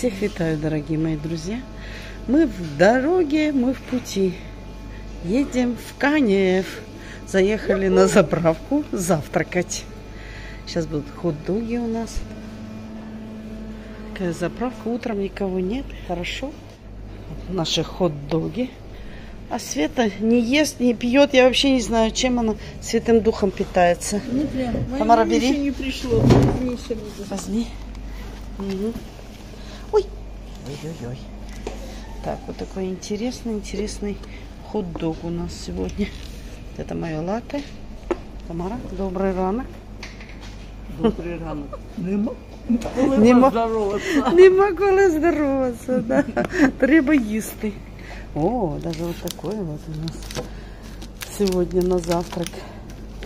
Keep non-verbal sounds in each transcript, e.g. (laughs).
Всех витаю, дорогие мои друзья. Мы в дороге, мы в пути. Едем в Канев. Заехали на заправку завтракать. Сейчас будут хот-доги у нас. Такая заправка. Утром никого нет. Хорошо. Наши хот-доги. А Света не ест, не пьет. Я вообще не знаю, чем она святым духом питается. Не прям. Тамара, бери. не пришло. Возьми еще мне. Возьми. Мгм. Ой. Ой-ой-ой. Так, вот такой интересный, интересный хот-дог у нас сегодня. Это мое латте. Тамара, добрий ранок. Добрий ранок. Нема. Нема. поздороваться. Нема коли здороватися, да. Треба їсти. О, даже вот такое вот у нас сегодня на завтрак.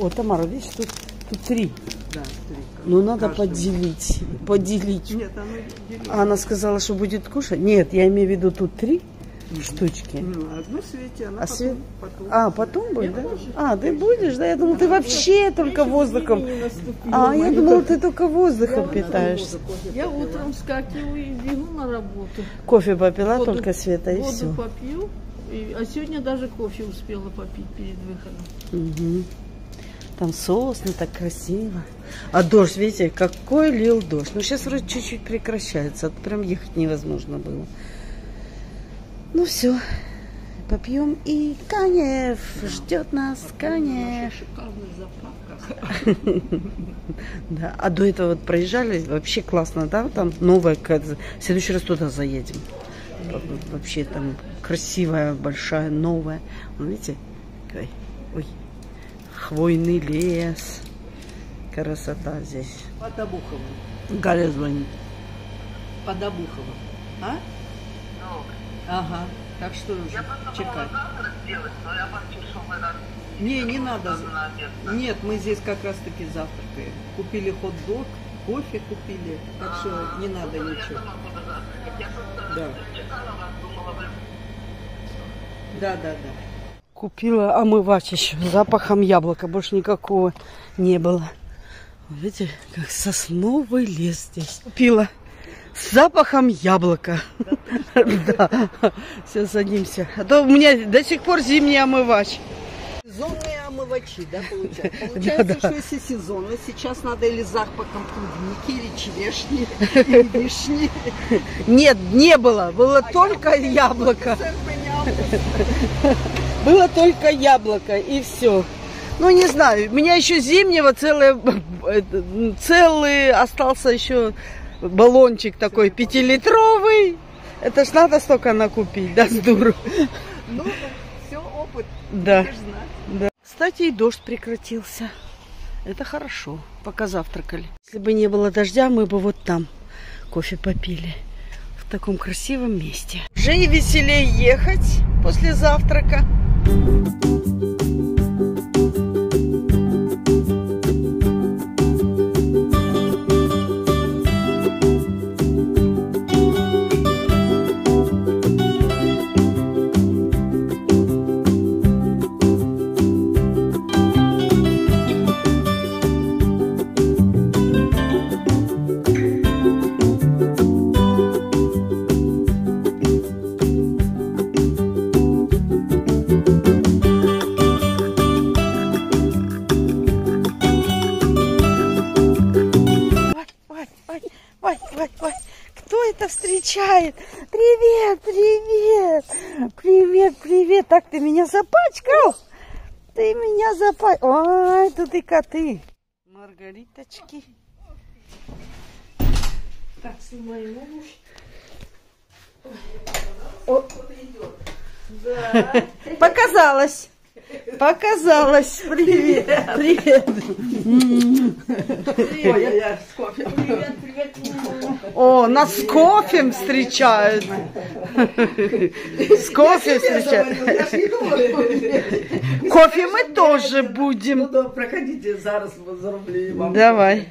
О, Тамара, видишь, тут, тут три. Да, три. Ну, надо Каждому. поделить. Поделить. Нет, оно делится. А она сказала, что будет кушать? Нет, я имею в виду тут три штучки. Ну, одну Свете, она А потом, Свет- потом. А, потом будет, да? тоже. А, ты будешь, да? Я думала, ты вообще только воздухом. А, я думала, ты только воздухом Я питаешься. Я утром вскакиваю и бегу на работу. Кофе попила Воду- только Света и Воду все. попью. И- а сегодня даже кофе успела попить перед выходом. Там соусно, так красиво. А дождь, видите, какой лил дождь. Ну, сейчас вроде чуть-чуть прекращается. а то Прям ехать невозможно было. Ну, все. Попьем. И Канев ждет нас. Канев. Шикарная заправка. (laughs) Да. А до этого вот проезжали, вообще классно, да? Там новая. В следующий раз туда заедем. Во- Вообще там красивая, большая, новая. Видите? Ой. Хвойный лес. Красота здесь. Под Обуховым. Галя звонит. Под Обуховым. А? Ага. Так что чекай. Не, не надо. Нет, мы здесь как раз таки завтракаем. Купили хот-дог, кофе купили, так что не надо ничего. Да. Да, да, да. Купила омывач еще с запахом яблока. Больше никакого не было. Видите, как сосновый лес здесь. Купила с запахом яблока. (laughs) Да. Все, садимся. А то у меня до сих пор зимний омывач. Сезонные омывачи, да, получается? (laughs) Получается, что если сезонно, сейчас надо или запахом клубники, или черешни, (laughs) или вишни. Нет, не было. Было только яблоко. Было только яблоко и все. Ну, не знаю, у меня еще зимнего целый, целый остался еще баллончик такой пятилитровый. Это ж надо столько накупить, да, с дуру. Ну, все, опыт. Да. Да. Кстати, и дождь прекратился. Это хорошо, пока завтракали. Если бы не было дождя, мы бы вот там кофе попили. В таком красивом месте. Уже и веселее ехать после завтрака. Thank you. Вай, Вай, Вай. Кто это встречает? Привет, привет. Привет, привет. Так, ты меня запачкал? Ты меня запачкал. Ой, тут и коты. Маргариточки. Так, снимаем обувь. Показалось. Показалось. Привет. Привет. Ой, с кофе. Привет, привет. О, нас с кофем встречают. С кофе встречают. Кофе мы тоже Ну, будем. да, проходите, зараз зарублю вам. Давай.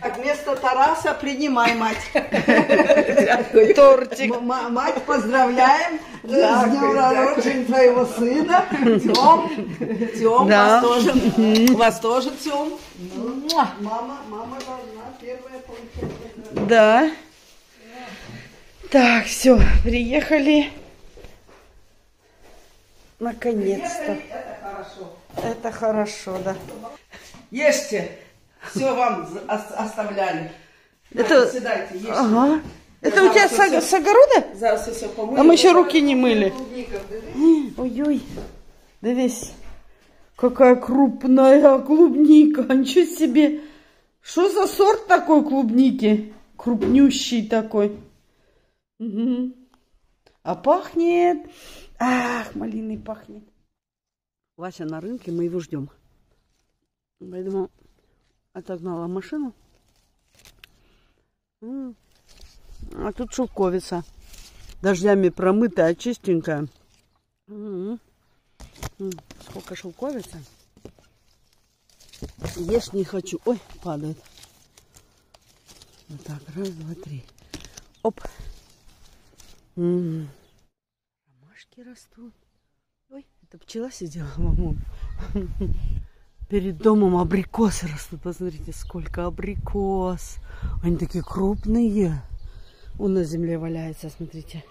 Так, вместо Тараса принимай, мать. Тортик. Мать, поздравляем с днем рождения твоего сына. Тем, Тем, Да. вас тоже, вас тоже, Тем. Мама, мама получать. Да. Так, все, приехали. Наконец-то. Это хорошо. Это хорошо, да. Ешьте. Все вам оставляли. Это... Сідайте, ешьте. Ага. Это Я у тебя с, все- с огорода? Зараз все помили. А ми ще руки не диви. Ой-ой. Дивись. Какая крупная клубника. Ничего себе. Что за сорт такой клубники? Крупнющий такой. Мгм. А пахнет. Ах, малиной пахнет. Вася на рынке, мы его ждем. Поэтому отогнала машину. А тут шелковица. Дождями промытая, чистенькая. Сколько шелковицы. Ешь не хочу. Ой, падает. Вот так, раз, два, три. Оп. М. Ромашки растут. Ой, это пчела сидела, по-моему. Перед домом абрикосы растут. Посмотрите, сколько абрикос. Они такие крупные. Он на земле валяется, смотрите.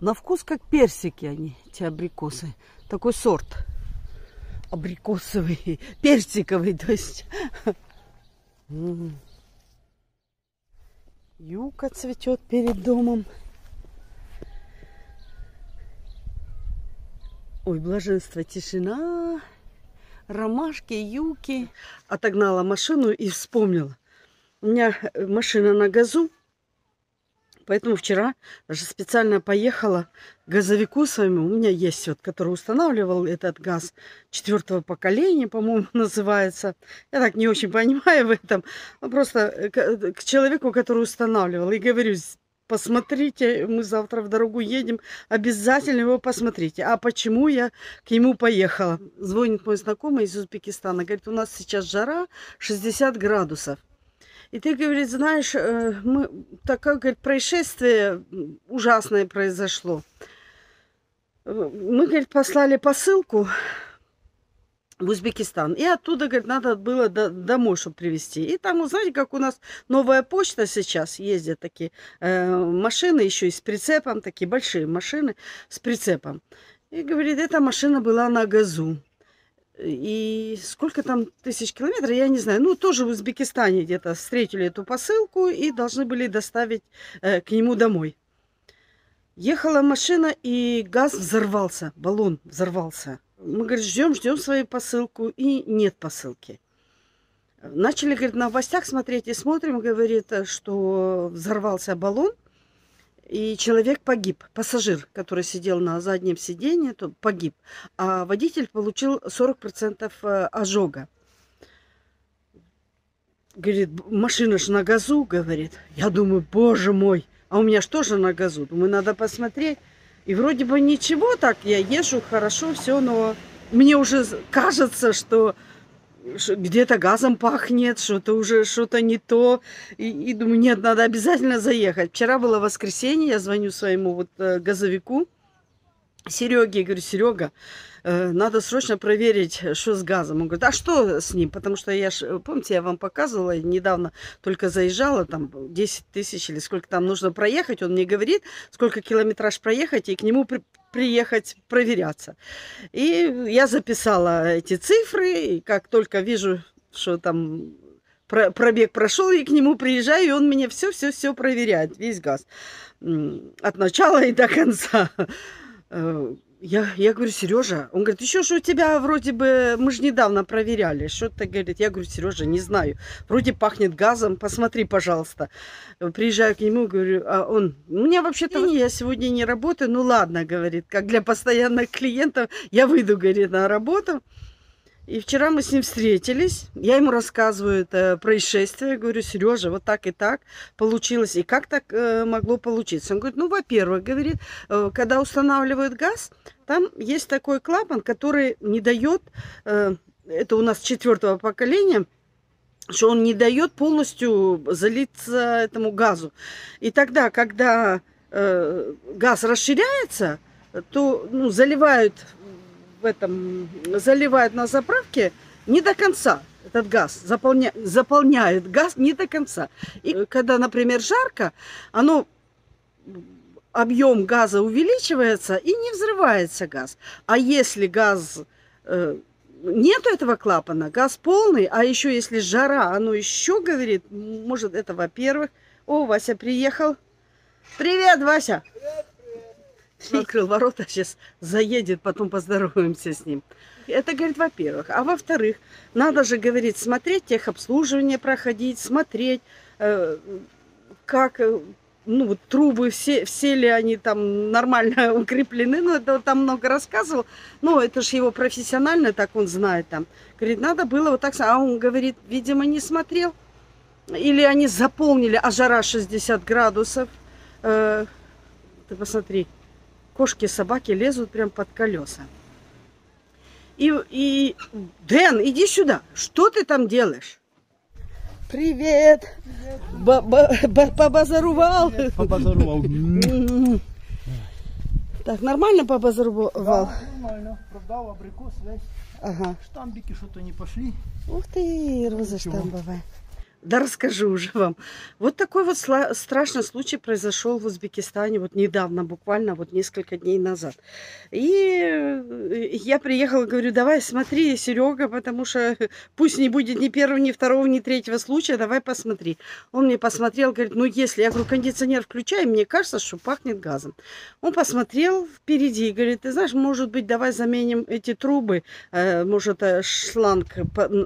На вкус как персики они, эти абрикосы. Такой сорт. Абрикосовый, персиковый, то есть. Юка цветет перед домом. Ой, блаженство, тишина. Ромашки, юки. Отогнала машину и вспомнила. У меня э, машина на газу. Поэтому вчера даже специально поехала к газовику своему. У меня есть вот, который устанавливал этот газ четвертого поколения, по-моему, (laughs) называется. Я так не очень понимаю в этом. Просто э, к, к человеку, который устанавливал. И говорю, «С- посмотрите, мы завтра в дорогу едем, обязательно его посмотрите. А почему я к нему поехала? Звонит мой знакомый из Узбекистана, говорит, у нас сейчас жара 60 градусов. И ты, говорит, знаешь, э, мы, такое, говорит, происшествие ужасное произошло. Э, Мы, говорит, послали посылку в Узбекистан. И оттуда, говорит, надо было до- домой, чтобы привезти. И там, вы знаете, как у нас новая почта сейчас ездят такие э, машины, еще и с прицепом, такие большие машины с прицепом. И говорит, эта машина была на газу. И сколько там тысяч километров, я не знаю. Ну, тоже в Узбекистане где-то встретили эту посылку и должны были доставить э, к нему домой. Ехала машина, и газ взорвался, баллон взорвался. Мы, говорит, ждем, ждем свою посылку, и нет посылки. Начали, говорит, на новостях смотреть, и смотрим, говорит, что взорвался баллон, и человек погиб, пассажир, который сидел на заднем сиденье, то погиб, а водитель получил 40% э, ожога. Говорит, «Б- машина же на газу, говорит. Я думаю, боже мой, а у меня что же на газу? Думаю, надо посмотреть. И вроде бы ничего так, я езжу хорошо, все, но мне уже кажется, что где-то газом пахнет, что-то уже что-то не то. И, и думаю, нет, надо обязательно заехать. Вчера было воскресенье, я звоню своему вот э, газовику, Сереге, говорю, Серега, э, надо срочно проверить, что с газом. Он говорит, а что с ним? Потому что я, ж, э, помните, я вам показывала, недавно только заезжала, там 10 тысяч или сколько там нужно проехать. Он мне говорит, сколько километраж проехать, и к нему приехать проверяться. И я записала эти цифры, и как только вижу, что там про- пробег прошел, и к нему приезжаю, и он мне все-все-все проверяет, весь газ. От начала и до конца. Я, я говорю, Сережа, он говорит, еще же у тебя вроде бы, мы же недавно проверяли, что ты, говорит, я говорю, Сережа, не знаю, вроде пахнет газом, посмотри, пожалуйста. Приезжаю к нему, говорю, а он, у меня вообще-то я сегодня не работаю, ну ладно, говорит, как для постоянных клиентов, я выйду, говорит, на работу. И вчера мы с ним встретились, я ему рассказываю это происшествие, говорю, Сережа, вот так и так получилось, и как так э, могло получиться? Он говорит, ну, во-первых, говорит, э, когда устанавливают газ, там есть такой клапан, который не дает, э, это у нас четвертого поколения, что он не дает полностью залиться этому газу. И тогда, когда э, газ расширяется, то ну, заливают в этом, заливают на заправке не до конца. этот газ, заполня, заполняет газ не до конца. И когда, например, жарко, оно объем газа увеличивается и не взрывается газ. А если газ э, нету этого клапана, газ полный, а еще если жара, оно еще говорит, может это во-первых. О, Вася приехал. Привет, Вася. Привет, привет. Открыл ворота, сейчас заедет, потом поздороваемся с ним. Это, говорит, во-первых. А во-вторых, надо же, говорит, смотреть техобслуживание проходить, смотреть, э, как э, ну, вот трубы, все, все ли они там нормально (laughs) укреплены, ну, это там много рассказывал, ну, это же его профессионально, так он знает там. Говорит, надо было вот так, а он говорит, видимо, не смотрел, или они заполнили, а жара 60 градусов, э, ты посмотри, кошки, собаки лезут прям под колеса. И, и, Дэн, иди сюда, что ты там делаешь? Привет! Побазарувал? Побазарувал. Так, нормально побазарувал? Да, нормально. Продал абрикос весь. Ага. Штамбики что-то не пошли. Ух ты, роза штамбовая. Да расскажу уже вам. Вот такой вот страшный случай произошел в Узбекистане вот недавно, буквально вот несколько дней назад. И э, я приехала, говорю, давай смотри, Серега, потому что пусть не будет ни первого, ни второго, ни третьего случая, давай посмотри. Он мне посмотрел, говорит, ну если, я говорю, кондиционер включай, мне кажется, что пахнет газом. Он посмотрел впереди и говорит, ты знаешь, может быть, давай заменим эти трубы, э, может, э, шланг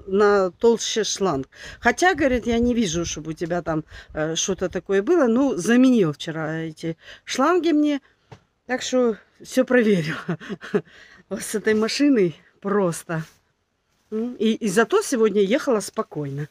на толще шланг. Хотя, говорит, я не вижу, чтобы у тебя там э, что-то такое было. Ну, заменил вчера эти шланги мне. Так что все проверил. (laughs) С этой машиной просто. И, и зато сегодня ехала спокойно.